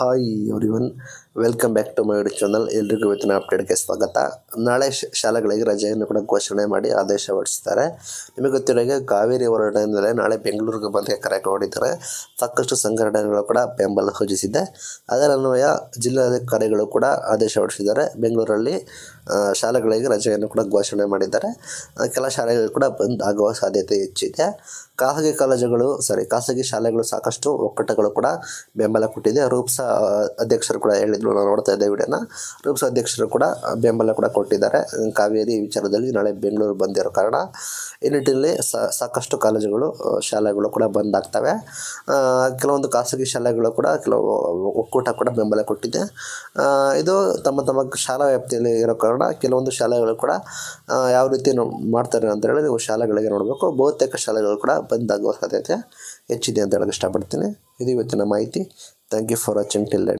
Hi everyone welcome back to my YouTube channel ಎಲ್ರಿಗೂ ಇವತ್ತಿನ ಅಪ್ಡೇಟ್ಗೆ ಸ್ವಾಗತ. ನಾಳೆ ಶಾಲೆಗಳಿಗೆ ರಜೆಯನ್ನು ಕೂಡ ಘೋಷಣೆ ಮಾಡಿ ಆದೇಶ ಹೊರಡಿಸಿದ್ದಾರೆ. ನಿಮಗೆ ಗೊತ್ತಿರೋ ಹಾಗೆ ಕಾವೇರಿ ಹಿನ್ನೆಲೆ ನಾಳೆ ಬೆಂಗಳೂರಿಗೆ ಬಂದ್ಗೆ ಕರೆ ಹೊಡಿದ್ದಾರೆ ಸಾಕಷ್ಟು ಸಂಘಟನೆಗಳು ಕೂಡ ಬೆಂಬಲ ಸೂಚಿಸಿದೆ. ಅದರ ಅನ್ವಯ ಜಿಲ್ಲಾಧಿಕಾರಿಗಳು ಕೂಡ ಆದೇಶ ಹೊರಡಿಸಿದ್ದಾರೆ. ಬೆಂಗಳೂರಲ್ಲಿ ಶಾಲೆಗಳಿಗೆ ರಜೆಯನ್ನು ಕೂಡ ಘೋಷಣೆ ಮಾಡಿದ್ದಾರೆ. ಕೆಲ ಶಾಲೆಗಳು ಕೂಡ ಬಂದ್ ಆಗುವ ಸಾಧ್ಯತೆ ಹೆಚ್ಚಿದೆ. ಖಾಸಗಿ ಕಾಲೇಜುಗಳು ಸಾರಿ ಖಾಸಗಿ ಶಾಲೆಗಳು ಸಾಕಷ್ಟು ಒಕ್ಕಟಗಳು ಕೂಡ ಬೆಂಬಲ ಕೊಟ್ಟಿದೆ. ರೂಪ್ಸ ಅಧ್ಯಕ್ಷರು ಕೂಡ ಹೇಳಿದ್ರು ನಾವು ನೋಡ್ತಾ ಇದ್ದೆ ವಿಡಿಯೋನ. ರೂಪ್ಸ ಅಧ್ಯಕ್ಷರು ಕೂಡ ಬೆಂಬಲ ಕೂಡ ಕೊಟ್ಟಿದ್ದಾರೆ. ಕಾವೇರಿ ವಿಚಾರದಲ್ಲಿ ನಾಳೆ ಬೆಂಗಳೂರು ಬಂದಿರೋ ಕಾರಣ ಈ ನಿಟ್ಟಿನಲ್ಲಿ ಸಾಕಷ್ಟು ಕಾಲೇಜುಗಳು ಶಾಲೆಗಳು ಕೂಡ ಬಂದ್ ಆಗ್ತವೆ ಕೆಲವೊಂದು ಖಾಸಗಿ ಶಾಲೆಗಳು ಕೂಡ ಕೆಲವು ಒಕ್ಕೂಟ ಕೂಡ ಬೆಂಬಲ ಕೊಟ್ಟಿದೆ. ಇದು ತಮ್ಮ ತಮ್ಮ ಶಾಲಾ ವ್ಯಾಪ್ತಿಯಲ್ಲಿ ಇರೋ ಕಾರಣ ಕೆಲವೊಂದು ಶಾಲೆಗಳು ಕೂಡ ಯಾವ ರೀತಿ ಮಾಡ್ತಾರೆ ಅಂತ ಹೇಳಿ ನೀವು ಶಾಲೆಗಳಿಗೆ ನೋಡಬೇಕು. ಬಹುತೇಕ ಶಾಲೆಗಳು ಕೂಡ ಬಂದ್ ಆಗುವ ಸಾಧ್ಯತೆ ಹೆಚ್ಚಿದೆ ಅಂತ ಹೇಳಕ್ಕೆ ಇಷ್ಟಪಡ್ತೀನಿ. ಇದು ಇವತ್ತಿನ ಮಾಹಿತಿ. Thank you for watching till then.